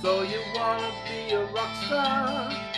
So you wanna be a rock star?